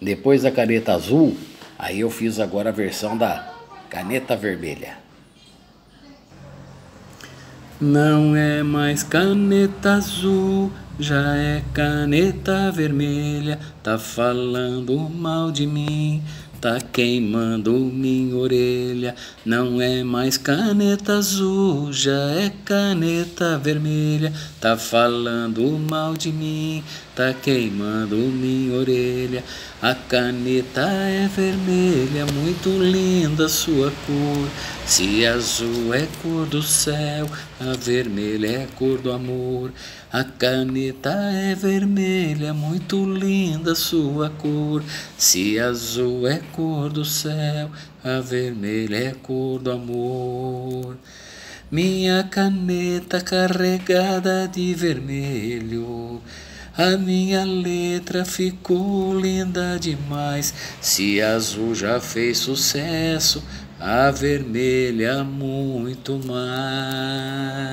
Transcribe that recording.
Depois da caneta azul, aí eu fiz agora a versão da caneta vermelha. Não é mais caneta azul, já é caneta vermelha. Tá falando mal de mim, tá queimando minha orelha. Não é mais caneta azul, já é caneta vermelha. Tá falando mal de mim, tá queimando minha orelha. A caneta é vermelha, muito linda sua cor. Se azul é cor do céu, a vermelha é cor do amor. A caneta é vermelha, muito linda sua cor. Se azul é cor do céu, a vermelha é cor do amor. Minha caneta carregada de vermelho. A minha letra ficou linda demais. Se azul já fez sucesso, a vermelha muito mais.